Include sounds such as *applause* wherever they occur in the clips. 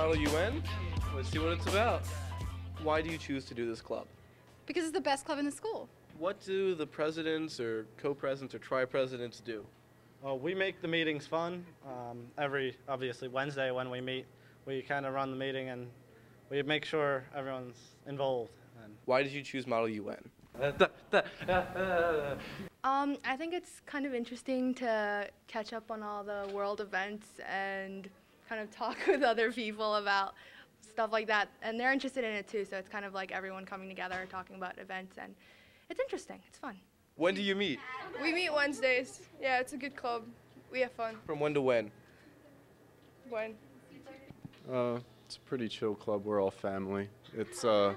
Model UN. Let's see what it's about. Why do you choose to do this club? Because it's the best club in the school. What do the presidents or co-presidents or tri-presidents do? Well, we make the meetings fun. Um, every, obviously, Wednesday when we meet, we kind of run the meeting and we make sure everyone's involved. And Why did you choose Model UN? *laughs* Um, I think it's kind of interesting to catch up on all the world events and kind of *laughs* talk with other people about stuff like that. And they're interested in it too, so it's kind of like everyone coming together talking about events and it's interesting. It's fun. When do you meet? We meet Wednesdays. Yeah, it's a good club. We have fun. From when to when? When? Uh, it's a pretty chill club. We're all family. It's uh,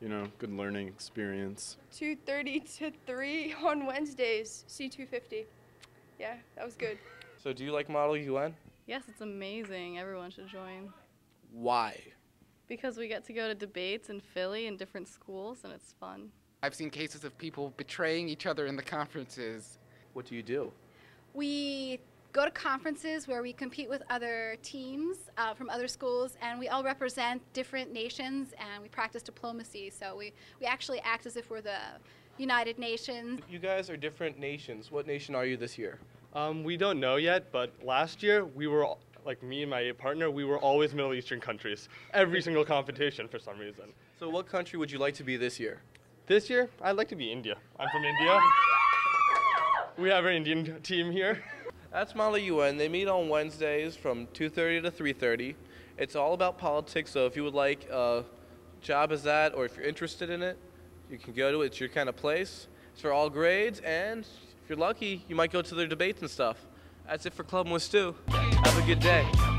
you know, good learning experience. 2:30 to 3 on Wednesdays. C250. Yeah, that was good. So do you like Model UN? Yes, it's amazing. Everyone should join. Why? Because we get to go to debates in Philly in different schools and it's fun. I've seen cases of people betraying each other in the conferences. What do you do? We go to conferences where we compete with other teams uh, from other schools, and we all represent different nations, and we practice diplomacy. So we, we actually act as if we're the United Nations. You guys are different nations. What nation are you this year? Um, we don't know yet, but last year we were like me and my partner. We were always Middle Eastern countries. Every single competition for some reason. So what country would you like to be this year? This year, I'd like to be India. I'm from India. We have our Indian team here. That's Model UN. They meet on Wednesdays from 2:30 to 3:30. It's all about politics. So if you would like a job as that, or if you're interested in it, you can go to it. It's your kind of place. It's for all grades, and if you're lucky, you might go to their debates and stuff. That's it for Club Stu. Have a good day.